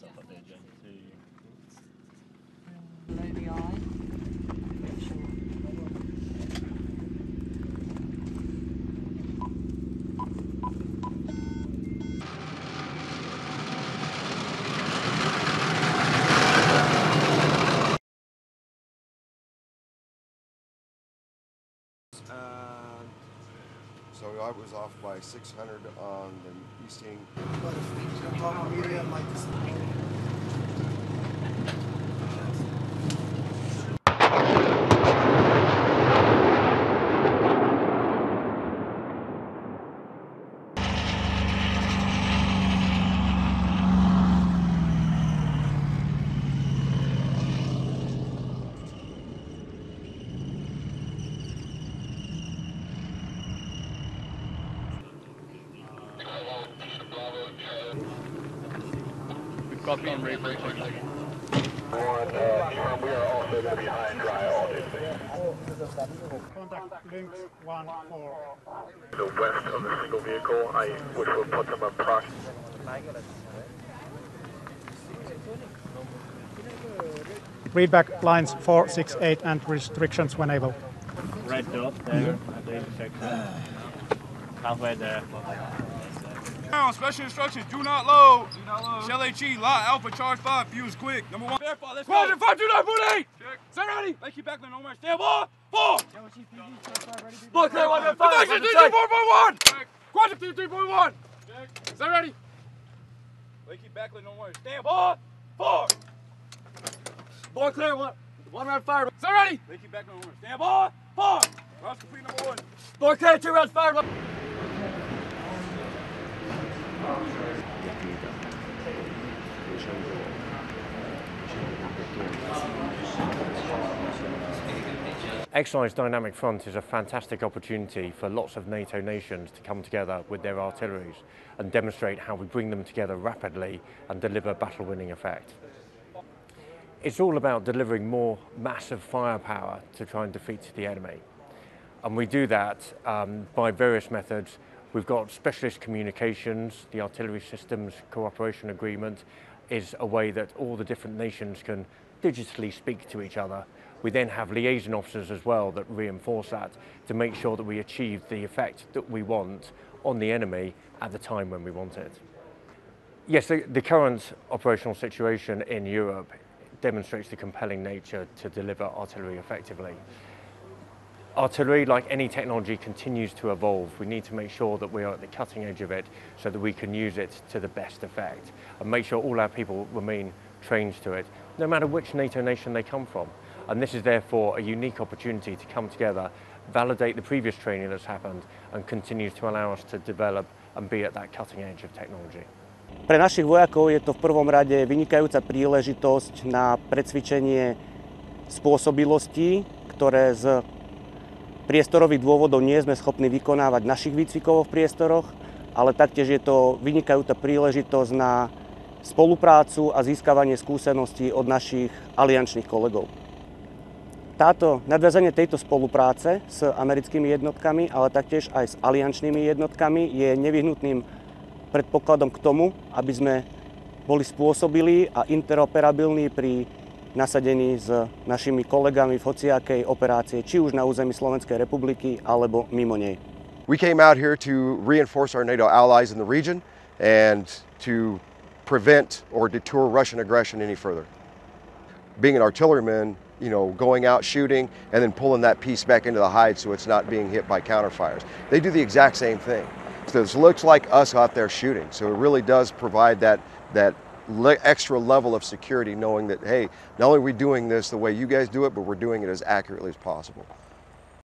That's up there, Jane, too. Below the eye. Uh, so I was off by 600 on the easting. We've got on Reaper. Contact links one four. the west of the single vehicle, I, which will put them approx. Read back lines four, six, eight, and restrictions when able. Red dot there at the intersection. Halfway there. Now, special instructions, do not load. Shell HE, lot alpha, charge 5, fuse quick. Number one. Verify, let's go. 529.8. Check. Stay ready. Thank you, Beckman, no more. Stand by. Four. Look, clear, one, five. Connection, 3.1. Check. Quadrant, 3.1. Check. Stay ready. Thank you, Beckman, no more. Stand by. Four. Boy, clear, one. One round fire. Stay ready. Thank you, Beckman, no more. Stand by. Four. Rounds complete, number one. Boy, clear, two rounds fire. Exercise Dynamic Front is a fantastic opportunity for lots of NATO nations to come together with their artilleries and demonstrate how we bring them together rapidly and deliver battle-winning effect. It's all about delivering more massive firepower to try and defeat the enemy. And we do that um, by various methods. We've got specialist communications, the artillery systems cooperation agreement is a way that all the different nations can digitally speak to each other. We then have liaison officers as well that reinforce that to make sure that we achieve the effect that we want on the enemy at the time when we want it. Yes, the, the current operational situation in Europe demonstrates the compelling nature to deliver artillery effectively. Artillery, like any technology, continues to evolve. We need to make sure that we are at the cutting edge of it so that we can use it to the best effect and make sure all our people remain trained to it, no matter which NATO nation they come from. And this is therefore a unique opportunity to come together, validate the previous training that's happened and continue to allow us to develop and be at that cutting edge of technology. Pre našich vojakov je to v prvom rade vynikajúca príležitosť na precvičenie spôsobilostí, ktoré z priestorových dôvodov nie sme schopní vykonávať našich výcvikoch v priestoroch, ale taktiež je to vynikajúca príležitosť na spoluprácu a získavanie skúseností od našich aliančných kolegov. Táto nadviazanie tejto spolupráce s americkými jednotkami, ale taktiež aj s aliančnými jednotkami je nevyhnutným predpokladom k tomu, aby sme boli spôsobili a interoperabilní pri nasadení s našimi kolegami v hociakej operácie, či už na území Slovenskej republiky alebo mimo nej. We came out here to reinforce our NATO allies in the region and to prevent or deter Russian aggression any further. Being an artilleryman, you know, going out shooting and then pulling that piece back into the hide so it's not being hit by counterfires. They do the exact same thing. So this looks like us out there shooting. So it really does provide that that le- extra level of security, knowing that hey, not only are we doing this the way you guys do it, but we're doing it as accurately as possible.